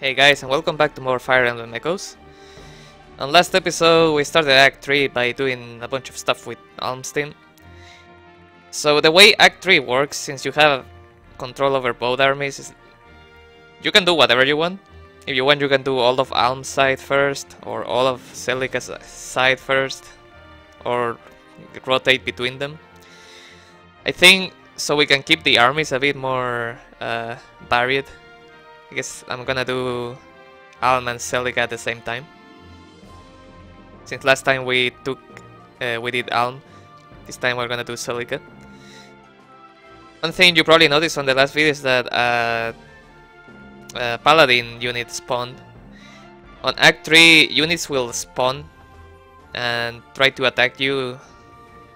Hey guys and welcome back to more Fire Emblem Echoes. On last episode we started Act 3 by doing a bunch of stuff with Almstein. So the way Act 3 works, since you have control over both armies, is you can do whatever you want. If you want you can do all of Alm's side first, or all of Celica's side first, or rotate between them. I think so we can keep the armies a bit more uh, varied I guess I'm gonna do Alm and Celica at the same time. Since last time we took, uh, we did Alm, this time we're gonna do Celica. One thing you probably noticed on the last video is that uh, uh, Paladin unit spawned. On Act 3, units will spawn and try to attack you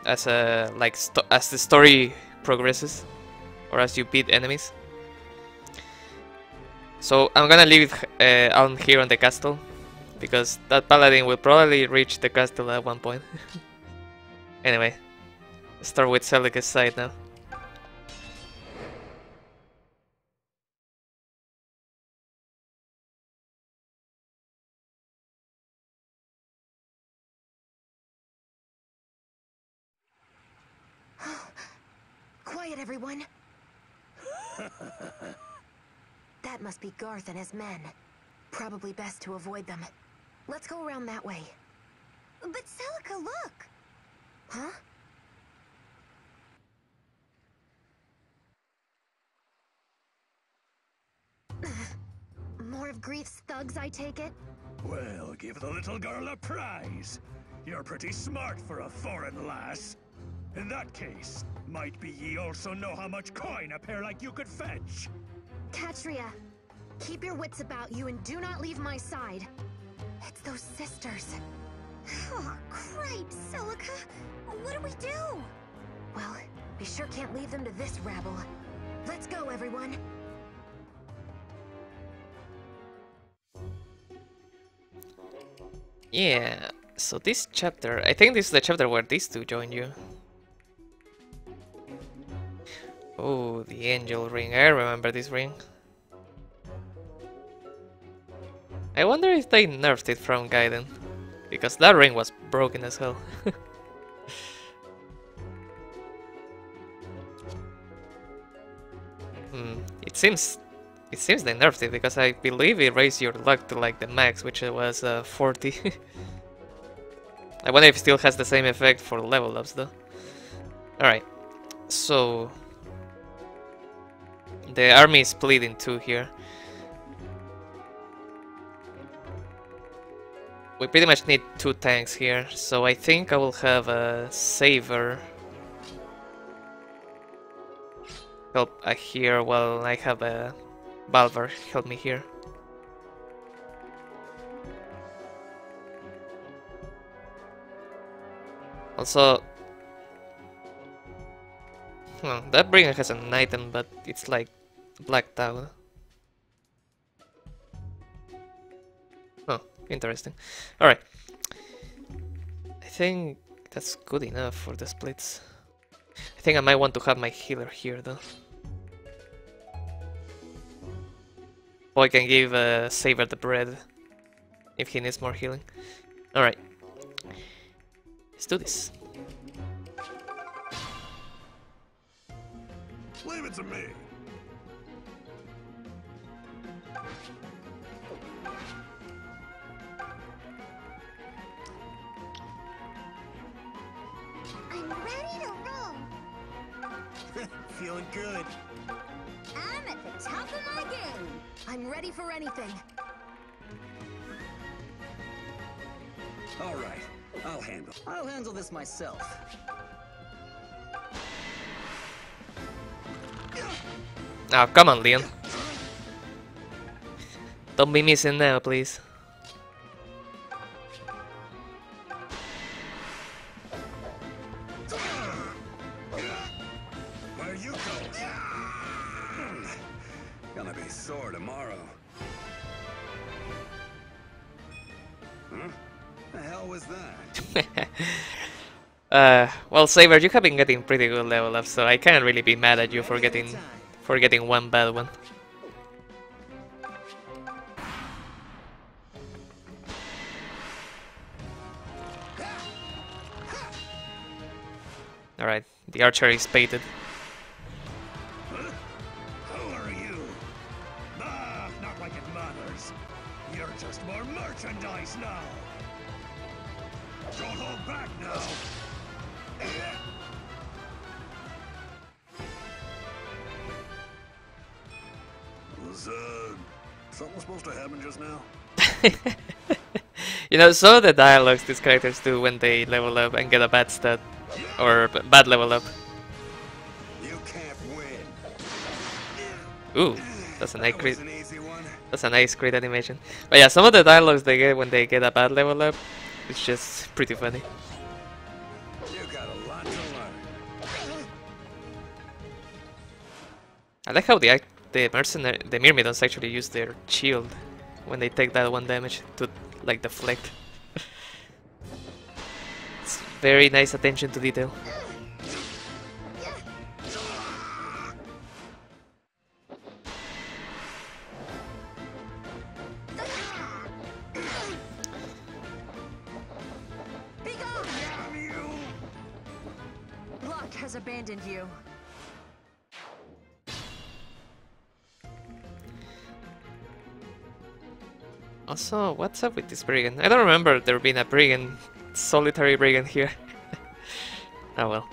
as a like as the story progresses or as you beat enemies. So I'm gonna leave uh, Alm here on the castle because that paladin will probably reach the castle at one point. anyway, start with Celica's side now. Quiet, everyone. That must be Garth and his men. Probably best to avoid them. Let's go around that way. But Celica, look! Huh? More of Grieth's thugs, I take it? Well, give the little girl a prize. You're pretty smart for a foreign lass. In that case, might be ye also know how much coin a pair like you could fetch. Catria, keep your wits about you and do not leave my side. It's those sisters. Oh, cripes, Celica. What do we do? Well, we sure can't leave them to this rabble. Let's go, everyone. Yeah, so this chapter, I think this is the chapter where these two join you. Oh, the angel ring. I remember this ring. If they nerfed it from Gaiden. Because that ring was broken as hell. hmm, it seems it seems they nerfed it because I believe it raised your luck to like the max, which was uh, 40. I wonder if it still has the same effect for level ups though. Alright, so the army is split in two here. We pretty much need two tanks here, so I think I will have a Saber help uh, here while I have a Valbar help me here. Also, well, that bringer has an item, but it's like Black Tower. Interesting. Alright. I think that's good enough for the splits. I think I might want to have my healer here though. Or I can give uh, Saber the bread if he needs more healing. Alright. Let's do this. Leave it to me. Feeling good. I'm at the top of my game. I'm ready for anything. All right, I'll handle. I'll handle this myself. Oh, come on, Leon. Don't be missing now, please. Uh, well, Saber, you have been getting pretty good level up, so I can't really be mad at you for getting for getting one bad one. Alright, the archer is baited. You know, some of the dialogues these characters do when they level up and get a bad stat, or bad level up. You can't win. Ooh, that's a nice crit. That's a nice crit animation. But yeah, some of the dialogues they get when they get a bad level up, it's just pretty funny. You got a lot to learn. I like how the the mercenary, the Myrmidons actually use their shield when they take that one damage to like deflect. it's very nice attention to detail. Abandoned you. Also, what's up with this brigand? I don't remember there being a brigand, solitary brigand here. oh well.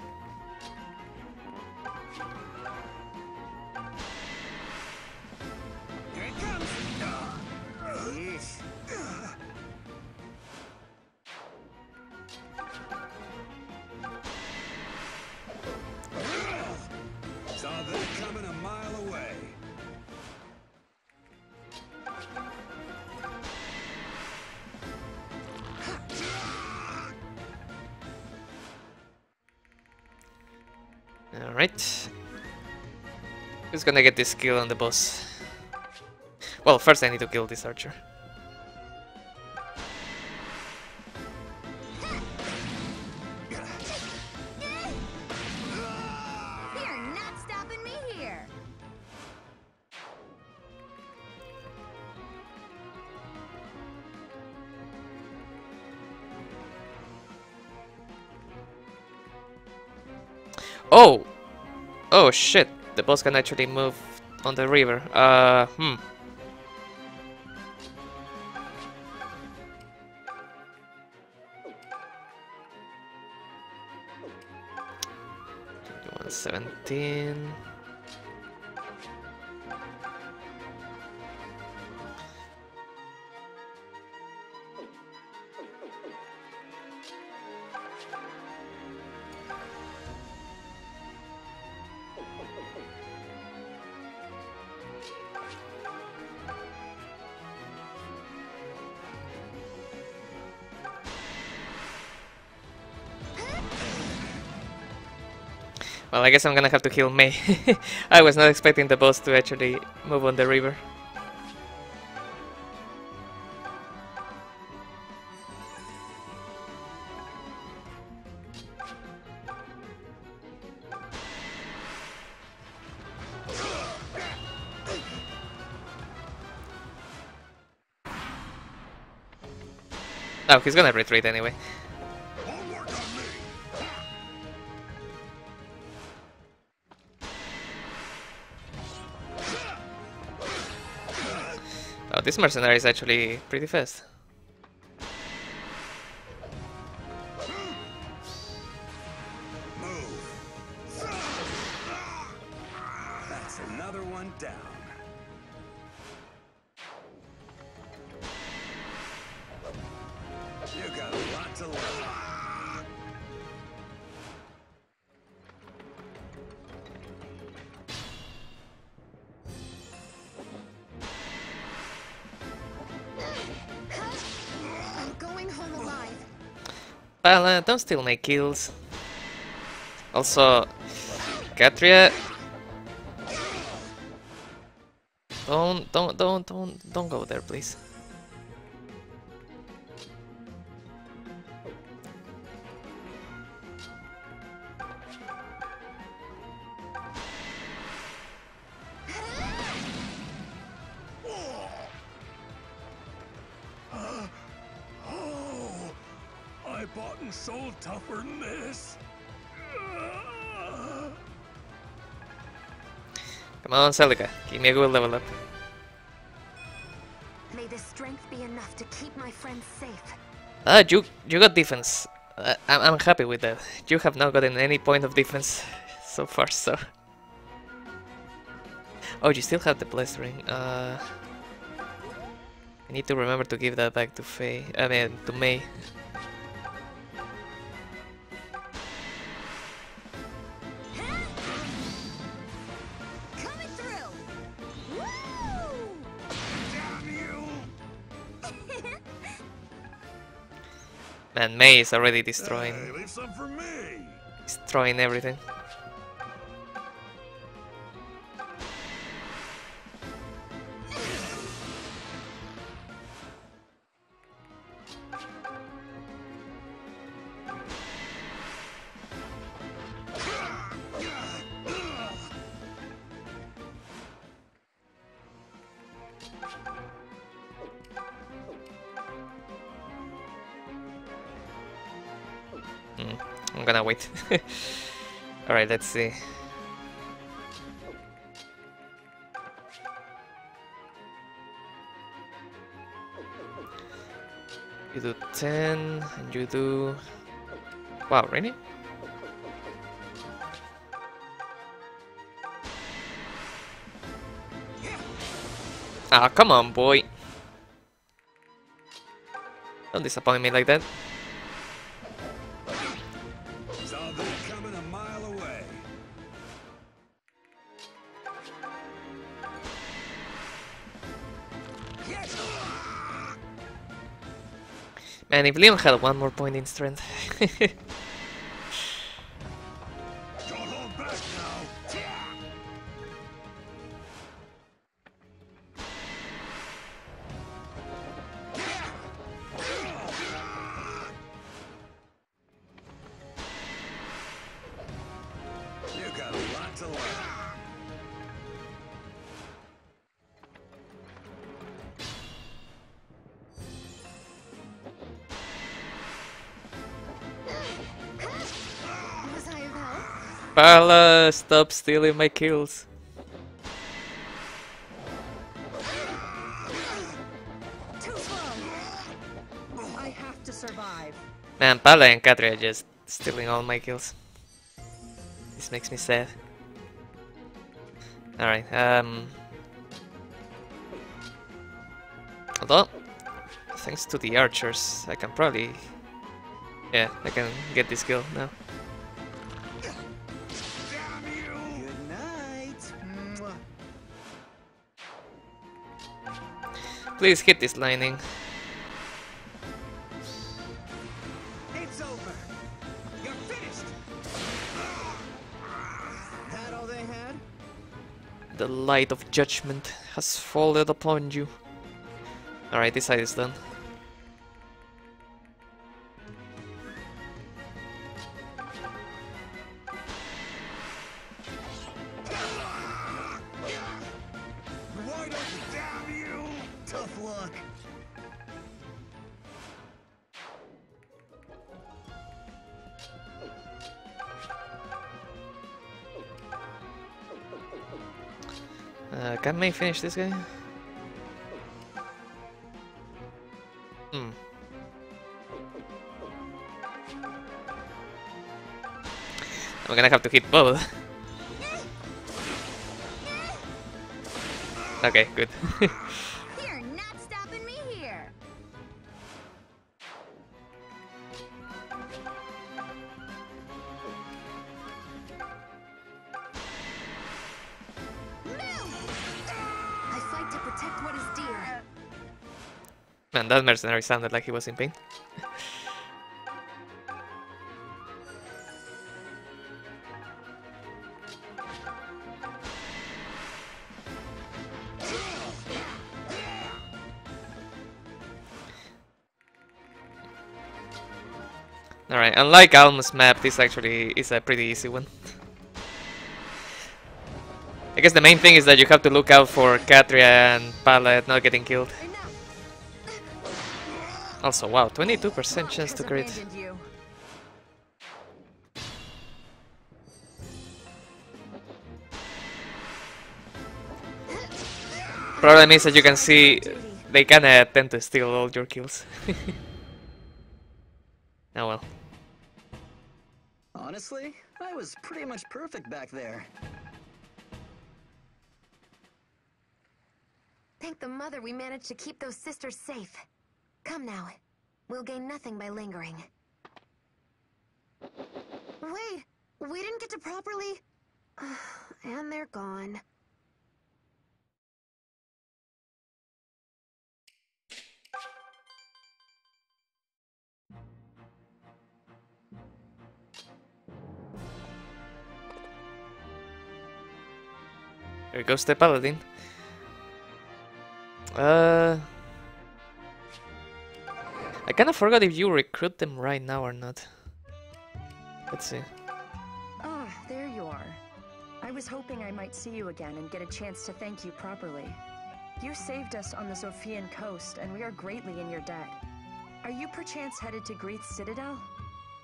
Alright. Who's gonna get this kill on the boss? Well, first I need to kill this archer. Oh shit, the boss can actually move on the river. Uh, hmm. Seventeen. Well, I guess I'm gonna have to kill Mae. I was not expecting the boss to actually move on the river. Oh, he's gonna retreat anyway. This mercenary is actually pretty fast. Move. That's another one down. Uh, don't steal my kills. Also, Catria. Don't, don't, don't, don't, don't go there, please. On, Celica, give me a good level up. May the strength be enough to keep my friends safe. Ah, you you got defense. Uh, I'm I'm happy with that. You have not gotten any point of defense so far, so. Oh, you still have the blessed ring. Uh, I need to remember to give that back to Faye. I mean, to Mae. Man, Mae is already destroying Hey, leave some for me! destroying everything. I'm gonna wait. Alright, let's see. You do 10, and you do... Wow, really? Ah, come on, boy. Don't disappoint me like that. If Leon had one more point in strength. Palla, stop stealing my kills. I have to survive. Man, Palla and Katri are just stealing all my kills. This makes me sad. Alright, um... Although, thanks to the archers, I can probably... Yeah, I can get this kill now. Please hit this lining. It's over. You're finished. That all they had? The light of judgment has fallen upon you. Alright, this side is done. Luck. Uh, can Mae finish this guy? Hmm. I'm gonna have to hit both. okay, good. that mercenary sounded like he was in pain. Alright, unlike Alm's map, this actually is a pretty easy one. I guess the main thing is that you have to look out for Catria and Palet not getting killed. Enough! Also, wow, 22% chance to crit. Problem is, as you can see, they kinda tend to steal all your kills. oh well. Honestly, I was pretty much perfect back there. Thank the mother we managed to keep those sisters safe. Come now. We'll gain nothing by lingering. Wait, we didn't get to properly... And they're gone. Here goes the paladin. Uh, I kinda forgot if you recruit them right now or not. Let's see. Ah, there you are. I was hoping I might see you again and get a chance to thank you properly. You saved us on the Zofian coast, and we are greatly in your debt. Are you perchance headed to Grieth's Citadel?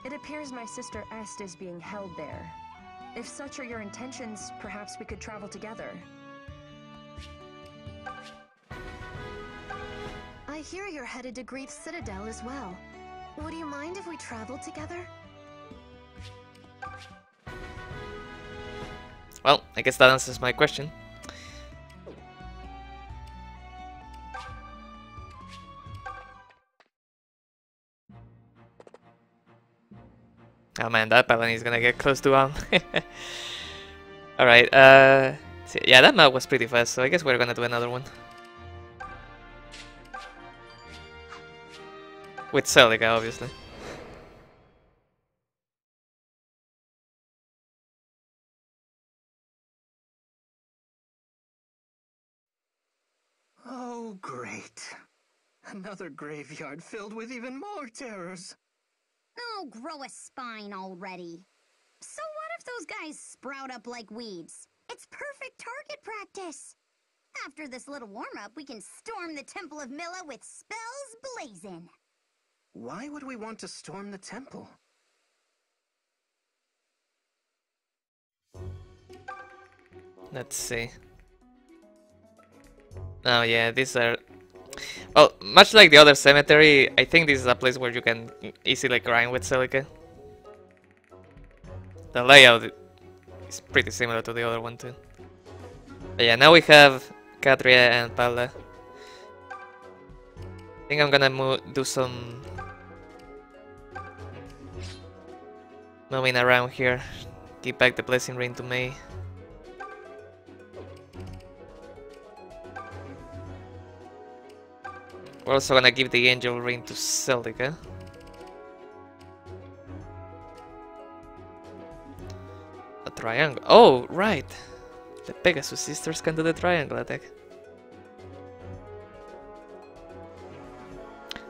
It appears my sister Est is being held there. If such are your intentions, perhaps we could travel together. I hear you're headed to Grieth's Citadel as well. Would you mind if we traveled together? Well, I guess that answers my question. Oh man, that paladin is gonna get close to Alm. Alright, uh... Yeah, that map was pretty fast, so I guess we're gonna do another one. With Celica, obviously. Oh, great. Another graveyard filled with even more terrors. Oh, grow a spine already. So what if those guys sprout up like weeds? It's perfect target practice. After this little warm-up, we can storm the Temple of Mila with spells blazing. Why would we want to storm the temple? Let's see. Oh yeah, these are... Well, much like the other cemetery, I think this is a place where you can easily grind with Celica. The layout is pretty similar to the other one too. But yeah, now we have Catria and Palla. I think I'm gonna do some moving around here. Give back the blessing ring to me. We're also gonna give the angel ring to Celica. Eh? A triangle. Oh, right! The Pegasus sisters can do the triangle attack.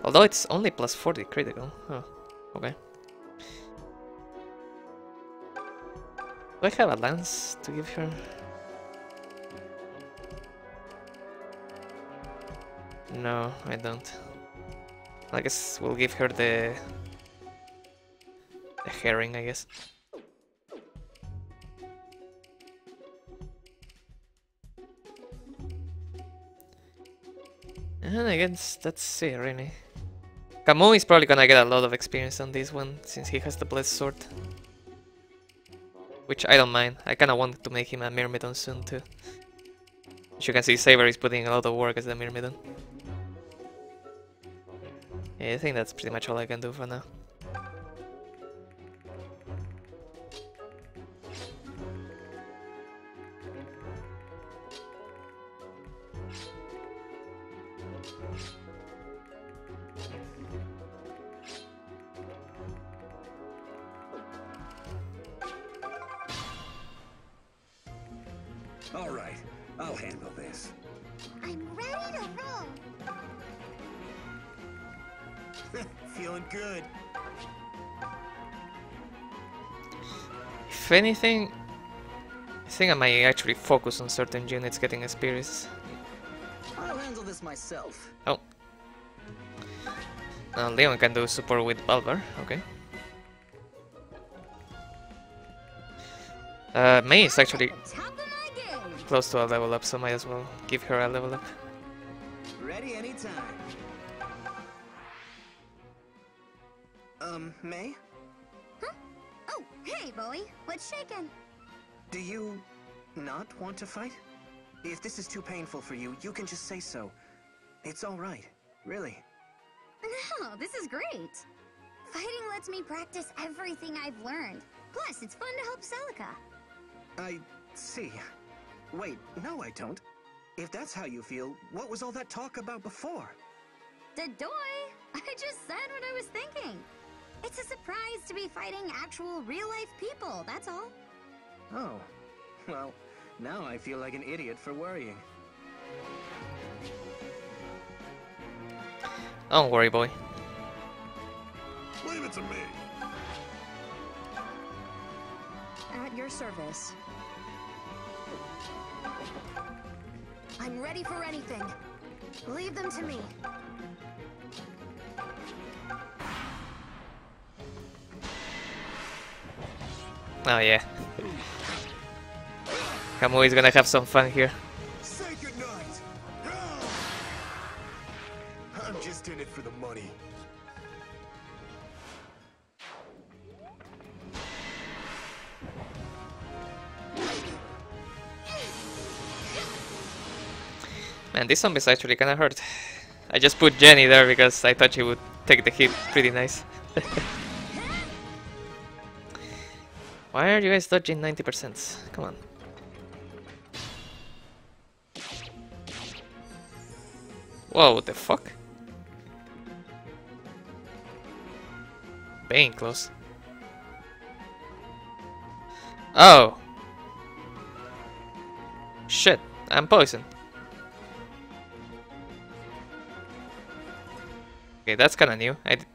Although it's only plus 40 critical. Oh, okay. Do I have a lance to give her? No, I don't. I guess we'll give her the... the herring, I guess. And I guess that's it, really. Kamui is probably gonna get a lot of experience on this one, since he has the Blessed Sword. Which I don't mind. I kinda wanted to make him a Myrmidon soon, too. As you can see, Saber is putting a lot of work as the Myrmidon. Yeah, I think that's pretty much all I can do for now. All right, I'll handle this. I'm ready to roll. Feeling good. If anything, I think I might actually focus on certain units getting experience. I'll handle this myself. Oh. Now Leon can do support with Valbar, okay. Uh, Mae is actually... close to a level up, so might as well give her a level up. Ready anytime. Um, Mae? Huh? Oh, hey, Boey. What's shaking? Do you not want to fight? If this is too painful for you, you can just say so. It's all right, really. No, this is great. Fighting lets me practice everything I've learned. Plus, it's fun to help Celica. I see. Wait, no, I don't. If that's how you feel, what was all that talk about before? Dadoy! I just said what I was thinking. It's a surprise to be fighting actual real-life people, that's all. Oh, well, now I feel like an idiot for worrying. Don't worry, boy. Leave it to me. At your service. I'm ready for anything. Leave them to me. Oh yeah. I'm always gonna have some fun here. Say goodnight. I'm just in it for the money. Man, this zombie's actually kinda hurt. I just put Genny there because I thought she would take the hit pretty nice. Why are you guys dodging 90%? Come on. Whoa, what the fuck? Bane close. Oh! Shit, I'm poisoned. Okay, that's kinda new. I, d-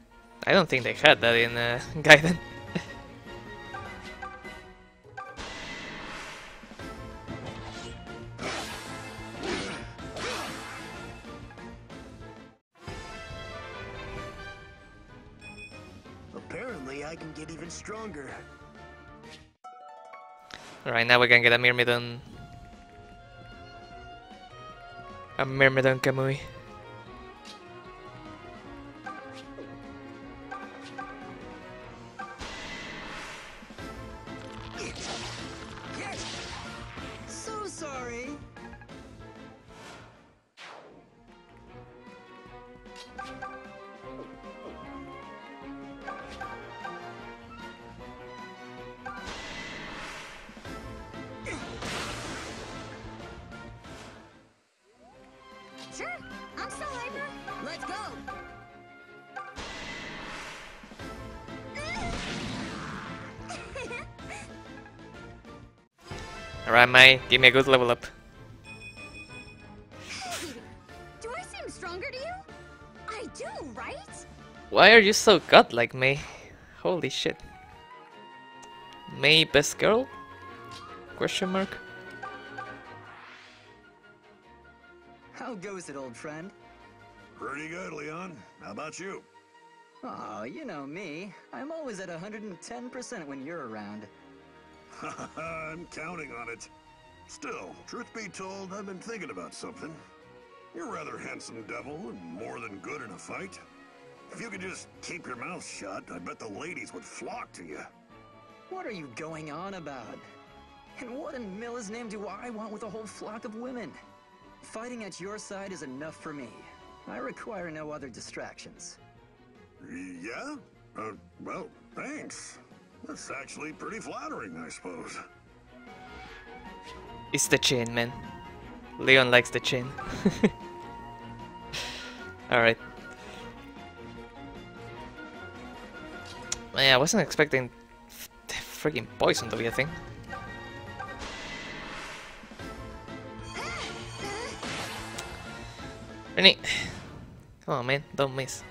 I don't think they had that in uh, Gaiden. Apparently, I can get even stronger. Alright, now we can get a Myrmidon. A Myrmidon Kamui. Alright, Mae, give me a good level up. Do I seem stronger to you? I do, right? Why are you so godlike, Mae? Holy shit. Mae best girl? Question mark? How goes it, old friend? Pretty good, Leon. How about you? Oh, you know me. I'm always at 110% when you're around. I'm counting on it. Still, truth be told, I've been thinking about something. You're a rather handsome devil and more than good in a fight. If you could just keep your mouth shut, I bet the ladies would flock to you. What are you going on about? And what in Mila's name do I want with a whole flock of women? Fighting at your side is enough for me. I require no other distractions. Yeah? Uh, well, thanks. That's actually pretty flattering, I suppose. It's the chain, man. Leon likes the chain. Alright. Man, I wasn't expecting freaking poison to be a thing. Rennie! Come on, man, don't miss.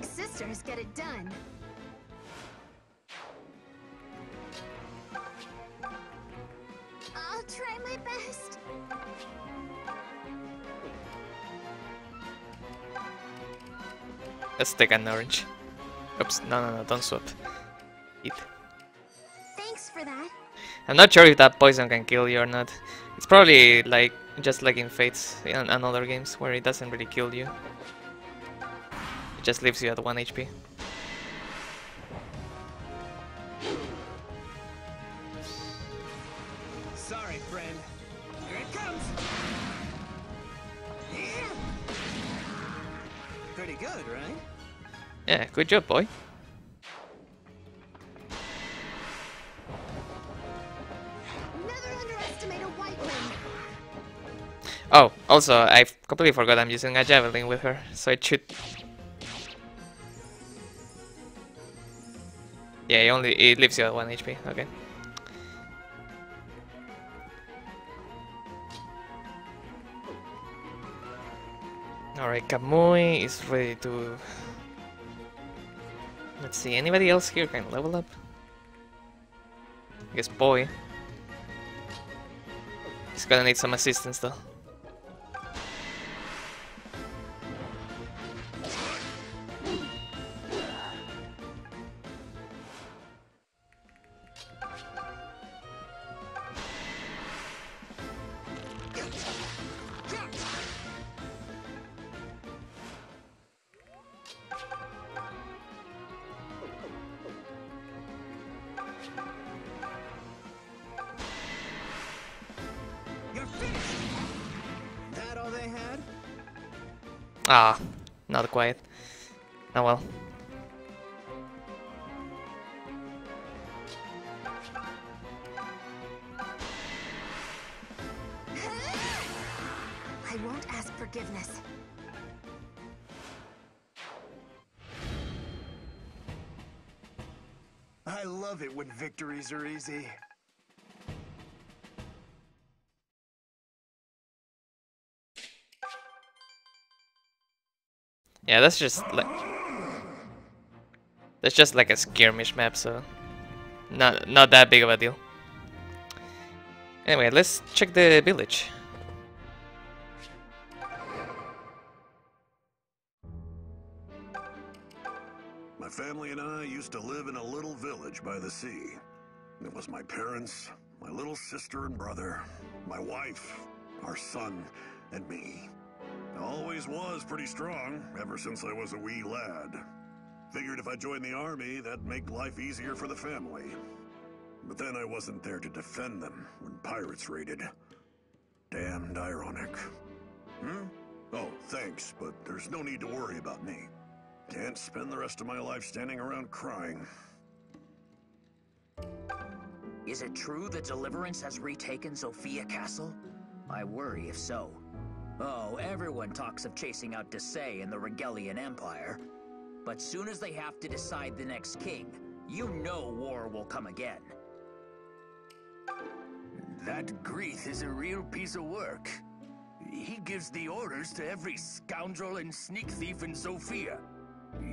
like sisters get it done. I'll try my best. Let's take an orange. Oops, no, no, no, don't swap. Eat. Thanks for that. I'm not sure if that poison can kill you or not. It's probably like just like in Fates and other games where it doesn't really kill you. It just leaves you at 1 HP. Sorry, friend. Here it comes. Yeah. Pretty good, right? Yeah, good job, boy. Never underestimate a white wing. Oh, also, I completely forgot I'm using a javelin with her, so it should... Yeah, it only it leaves you at 1 HP, okay. Alright, Kamui is ready to... Let's see, anybody else here can level up? I guess Boey. He's gonna need some assistance though. I love it when victories are easy. Yeah, that's just like that's just like a skirmish map, so not not that big of a deal. Anyway, let's check the village. My family and I used to live in a little village by the sea. It was my parents, my little sister and brother, my wife, our son, and me. I always was pretty strong, ever since I was a wee lad. Figured if I joined the army, that'd make life easier for the family. But then I wasn't there to defend them when pirates raided. Damned ironic. Hmm? Oh, thanks, but there's no need to worry about me. Can't spend the rest of my life standing around crying. Is it true that Deliverance has retaken Zofia Castle? I worry if so. Oh, everyone talks of chasing out Desaix and the Rigelian Empire. But soon as they have to decide the next king, you know war will come again. That Grieth is a real piece of work. He gives the orders to every scoundrel and sneak thief in Zofia.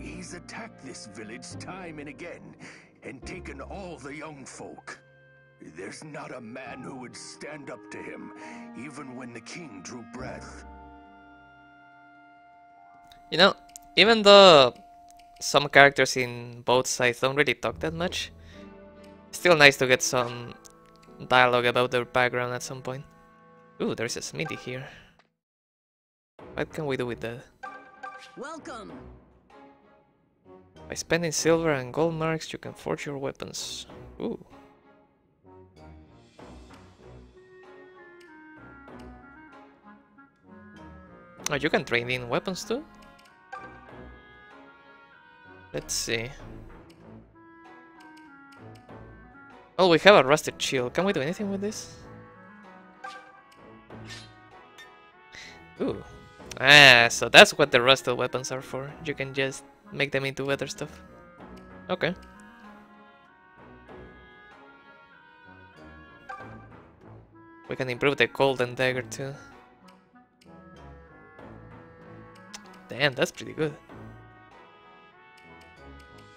He's attacked this village time and again, and taken all the young folk. There's not a man who would stand up to him, even when the king drew breath. You know, even though some characters in both sides don't really talk that much, still nice to get some dialogue about their background at some point. Ooh, there's a smithy here. What can we do with that? Welcome. By spending silver and gold marks, you can forge your weapons. Ooh. Oh, you can trade in weapons too? Let's see. Oh, we have a rusted shield. Can we do anything with this? Ooh. Ah, so that's what the rusted weapons are for. You can just make them into other stuff. Okay. We can improve the golden dagger too. Damn, that's pretty good.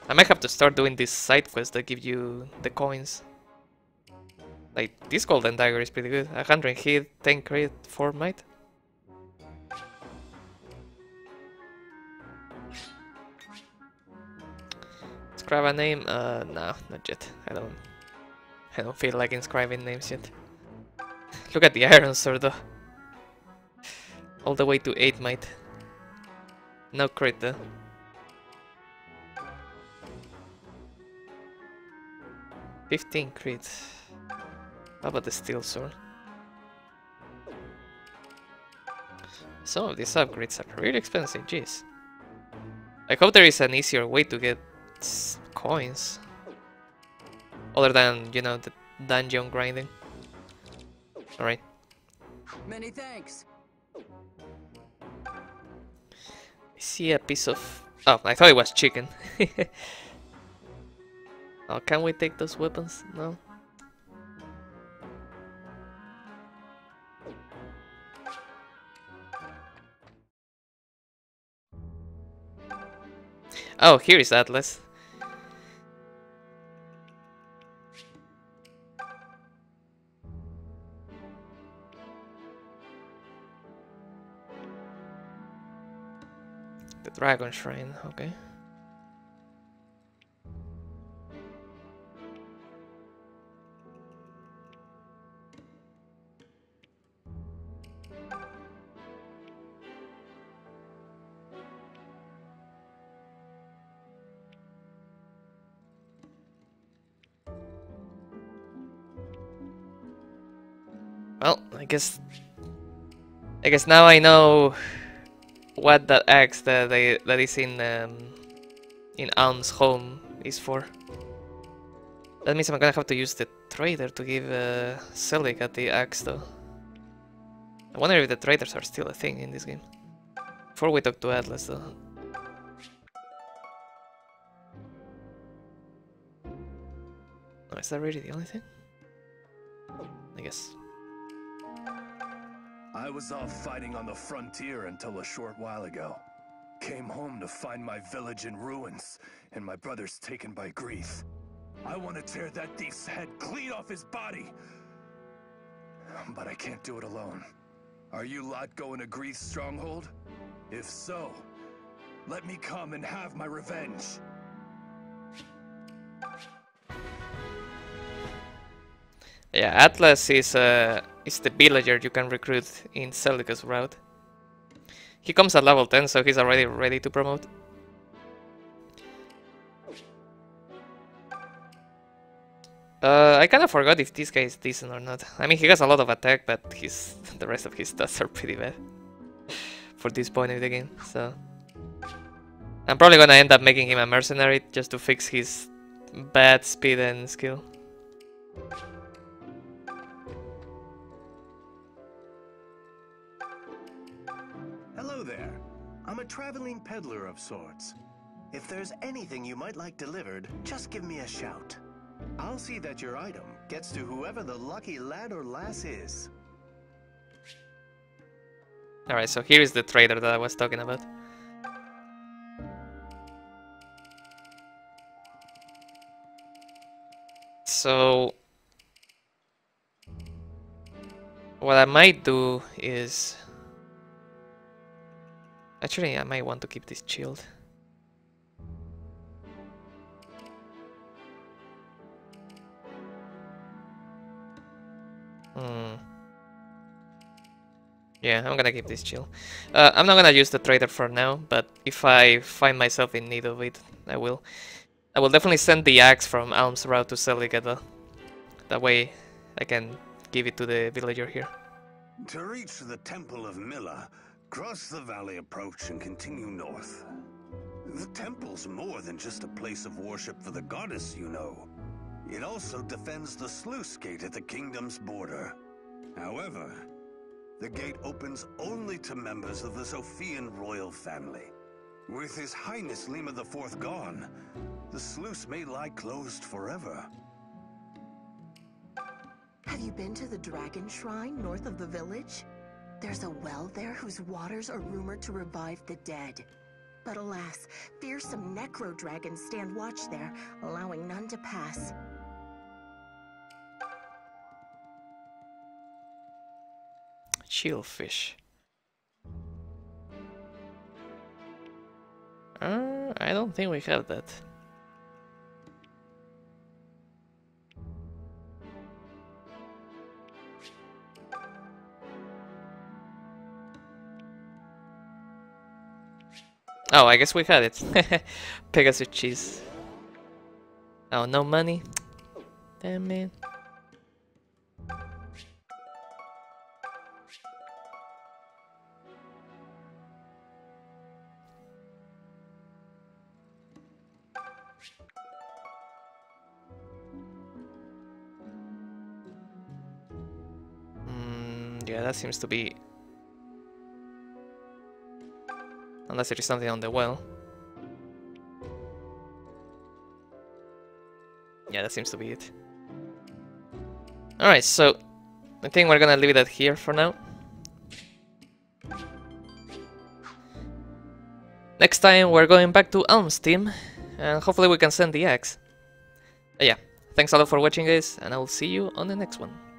I might have to start doing these side quests that give you the coins. Like, this golden dagger is pretty good. 100 hit, 10 crit, 4 might. Inscribe a name? Uh, no, not yet. I don't. I don't feel like inscribing names yet. Look at the Iron Sword though. All the way to 8 might. No crit though. Fifteen crit. How about the steel sword? Some of these upgrades are really expensive, jeez. I hope there is an easier way to get coins. Other than, you know, the dungeon grinding. Alright. Many thanks. I see a piece of... Oh, I thought it was chicken. oh, can we take those weapons? No? Oh, here is Atlas. Dragon Shrine, okay. Well, I guess... I guess now I know what that axe that they that is in um, in Alm's home is for. That means I'm gonna have to use the trader to give uh, Celica the axe though. I wonder if the traders are still a thing in this game. Before we talk to Atlas though. Oh, is that really the only thing? I guess. I was off fighting on the frontier until a short while ago. Came home to find my village in ruins, and my brothers taken by Grieth. I want to tear that thief's head clean off his body! But I can't do it alone. Are you lot going to Grieth's stronghold? If so, let me come and have my revenge. Yeah, Atlas is uh, is the villager you can recruit in Celica's route. He comes at level 10, so he's already ready to promote. Uh, I kinda forgot if this guy is decent or not. I mean, he has a lot of attack, but his the rest of his stats are pretty bad for this point of the game, so... I'm probably gonna end up making him a mercenary just to fix his bad speed and skill. A traveling peddler of sorts. If there's anything you might like delivered, just give me a shout. I'll see that your item gets to whoever the lucky lad or lass is. Alright, so here is the trader that I was talking about. So... What I might do is... Actually, I might want to keep this shield. Hmm. Yeah, I'm gonna keep this chill. Uh, I'm not gonna use the trader for now, but if I find myself in need of it, I will. I will definitely send the axe from Alm's route to Celigeta. That way, I can give it to the villager here. To reach the Temple of Mila, cross the valley approach and continue north. The temple's more than just a place of worship for the goddess, you know. It also defends the sluice gate at the kingdom's border. However, the gate opens only to members of the Zofian royal family. With His Highness Lima IV gone, the sluice may lie closed forever. Have you been to the Dragon Shrine north of the village? There's a well there whose waters are rumored to revive the dead. But alas, fearsome necro dragons stand watch there, allowing none to pass. Shieldfish. Uh, I don't think we have that. Oh, I guess we had it. Pegasus cheese. Oh, no money? Damn it. Mm, yeah, that seems to be... Unless there is something on the well. Yeah, that seems to be it. Alright, so I think we're gonna leave it at here for now. Next time we're going back to Alm's team, and hopefully we can send the axe. But yeah, thanks a lot for watching guys, and I will see you on the next one.